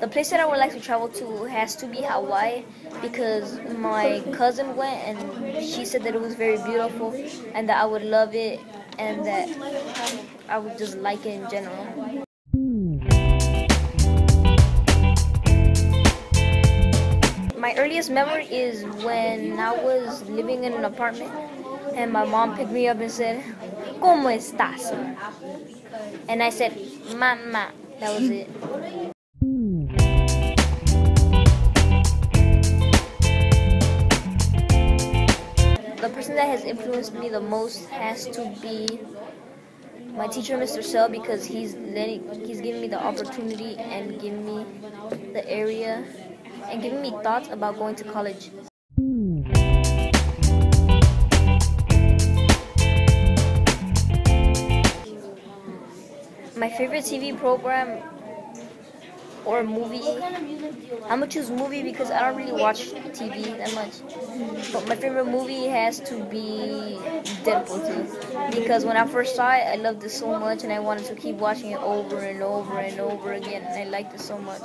The place that I would like to travel to has to be Hawaii because my cousin went and she said that it was very beautiful and that I would love it and that I would just like it in general. My earliest memory is when I was living in an apartment and my mom picked me up and said, ¿Cómo estás? And I said, Mama. That was it. The person that has influenced me the most has to be my teacher, Mr. Sell, because he's letting, he's giving me the opportunity and giving me the area and giving me thoughts about going to college. My favorite TV program or movie. I'm gonna choose movie because I don't really watch TV that much. But my favorite movie has to be Deadpool 2 because when I first saw it, I loved it so much and I wanted to keep watching it over and over and over again. And I liked it so much.